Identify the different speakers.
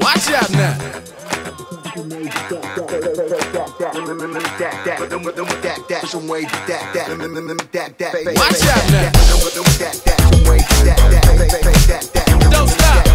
Speaker 1: Watch out now. Watch out now. Don't stop.